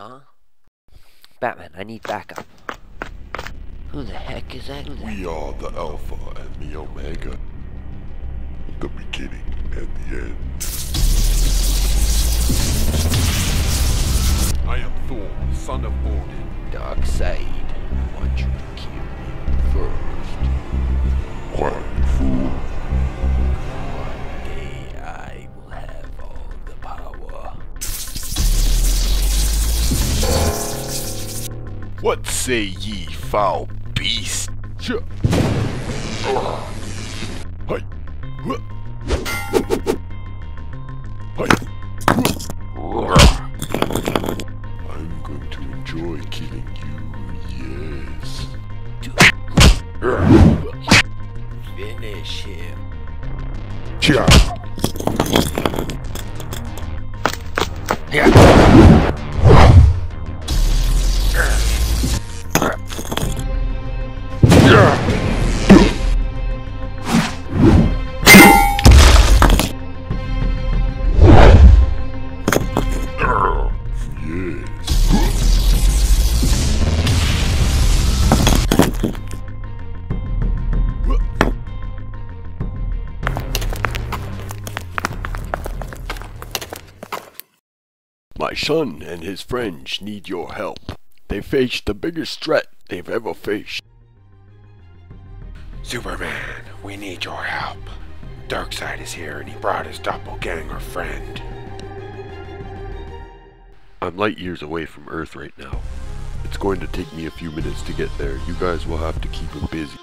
huh? Batman, I need backup. Who the heck is that? We are the Alpha and the Omega. The beginning and the end. I am Thor, son of Odin. Darkseid, I want you to kill me What say ye, foul beast? I'm going to enjoy killing you, yes. Finish him. Chia. Yes. My son and his friends need your help. They faced the biggest threat they've ever faced. Superman, we need your help. Darkseid is here and he brought his doppelganger friend. I'm light years away from Earth right now. It's going to take me a few minutes to get there. You guys will have to keep him busy.